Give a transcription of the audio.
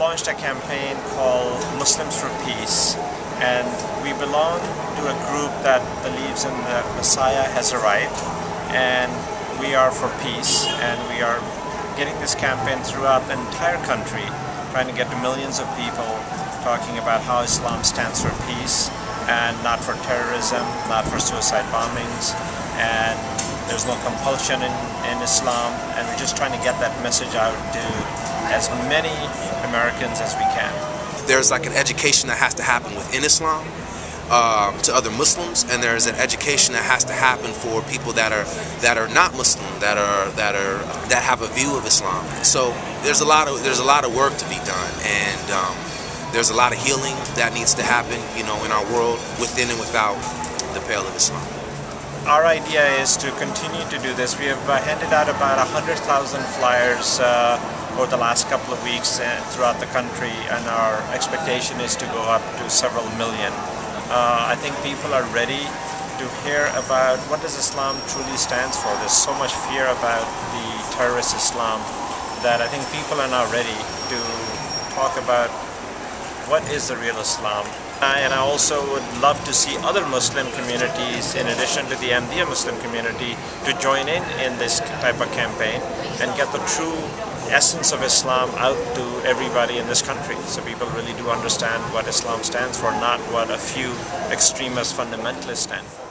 launched a campaign called Muslims for Peace, and we belong to a group that believes in the Messiah has arrived, and we are for peace, and we are getting this campaign throughout the entire country, trying to get to millions of people talking about how Islam stands for peace and not for terrorism, not for suicide bombings, and there's no compulsion in, in Islam, and we're just trying to get that message out to as many Americans as we can. There's like an education that has to happen within Islam um, to other Muslims, and there's an education that has to happen for people that are that are not Muslim, that are that are that have a view of Islam. So there's a lot of there's a lot of work to be done, and um, there's a lot of healing that needs to happen, you know, in our world, within and without the pale of Islam. Our idea is to continue to do this. We have uh, handed out about 100,000 flyers uh, over the last couple of weeks uh, throughout the country, and our expectation is to go up to several million. Uh, I think people are ready to hear about what does Islam truly stands for. There's so much fear about the terrorist Islam that I think people are now ready to talk about what is the real Islam. Uh, and I also would love to see other Muslim communities, in addition to the Ahmadiyya Muslim community, to join in in this type of campaign and get the true essence of Islam out to everybody in this country so people really do understand what Islam stands for, not what a few extremist fundamentalists stand for.